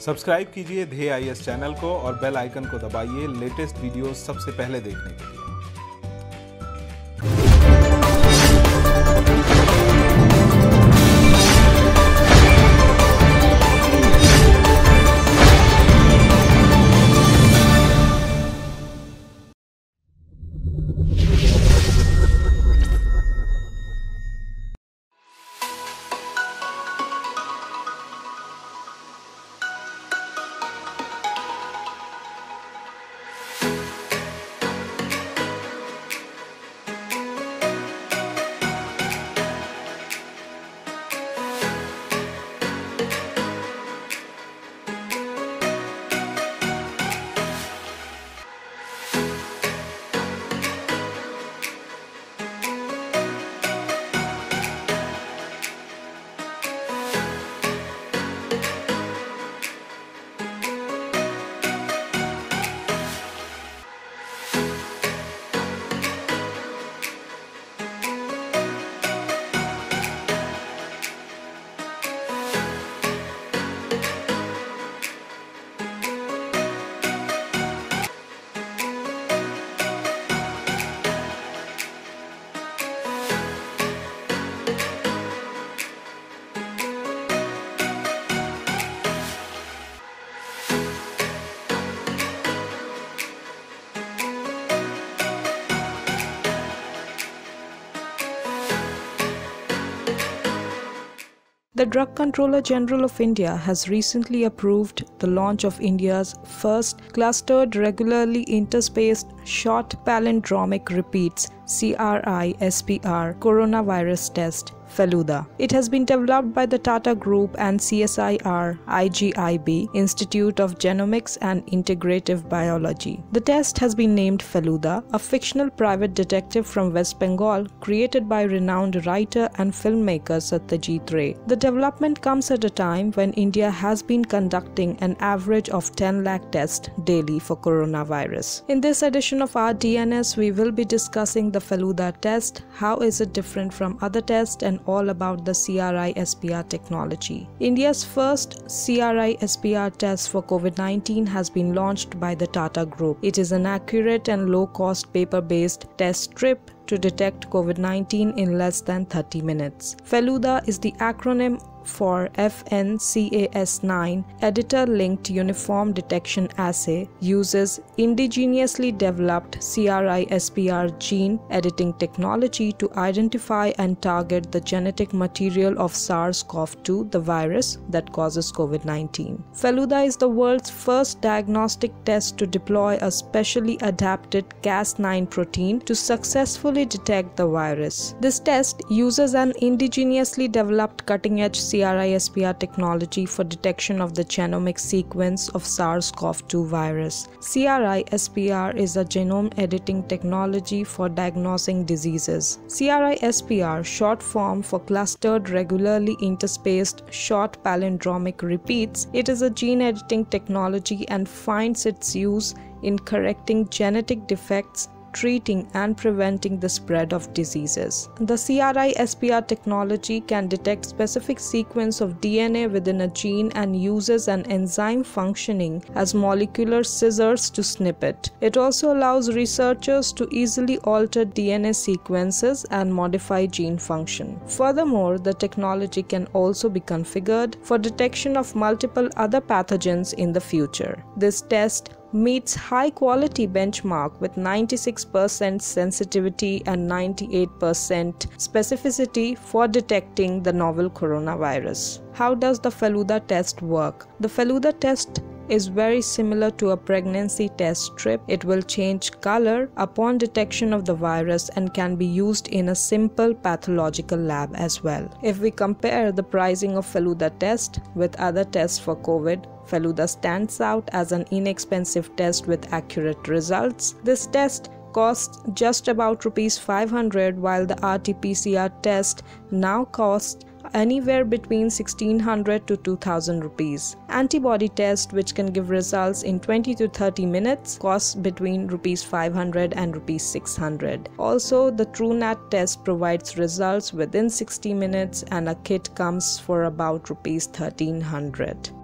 Subscribe कीजिए धे IS channel को और बेल आइकन को दबाइए लेटेस्ट वीडियो सबसे पहले देखने के लिए। The Drug Controller General of India has recently approved the launch of India's first clustered regularly interspaced short palindromic repeats CRISPR coronavirus test Feluda. It has been developed by the Tata Group and CSIR IGIB Institute of Genomics and Integrative Biology. The test has been named Feluda, a fictional private detective from West Bengal created by renowned writer and filmmaker Satyajit Ray. The development comes at a time when India has been conducting an average of 10 lakh tests daily for coronavirus. In this edition of our DNS, we will be discussing the Feluda test, how is it different from other tests and all about the CRISPR technology. India's first CRISPR test for COVID 19 has been launched by the Tata Group. It is an accurate and low cost paper based test strip to detect COVID 19 in less than 30 minutes. Feluda is the acronym for FNCAS9 editor linked uniform detection assay uses indigenously developed CRISPR gene editing technology to identify and target the genetic material of SARS CoV 2, the virus that causes COVID 19. Feluda is the world's first diagnostic test to deploy a specially adapted Cas9 protein to successfully detect the virus. This test uses an indigenously developed cutting edge CRISPR technology for detection of the genomic sequence of SARS-CoV-2 virus. CRISPR is a genome editing technology for diagnosing diseases. CRISPR, short form for clustered regularly interspaced short palindromic repeats, it is a gene editing technology and finds its use in correcting genetic defects treating and preventing the spread of diseases. The CRISPR technology can detect specific sequence of DNA within a gene and uses an enzyme functioning as molecular scissors to snip it. It also allows researchers to easily alter DNA sequences and modify gene function. Furthermore, the technology can also be configured for detection of multiple other pathogens in the future. This test meets high quality benchmark with 96% sensitivity and 98% specificity for detecting the novel coronavirus. How does the Feluda test work? The Feluda test is very similar to a pregnancy test strip. It will change color upon detection of the virus and can be used in a simple pathological lab as well. If we compare the pricing of Feluda test with other tests for COVID, Feluda stands out as an inexpensive test with accurate results. This test costs just about rupees 500 while the RT-PCR test now costs anywhere between 1600 to 2000 rupees. Antibody test which can give results in 20 to 30 minutes costs between rupees 500 and rupees 600. Also the TrueNat test provides results within 60 minutes and a kit comes for about rupees 1300.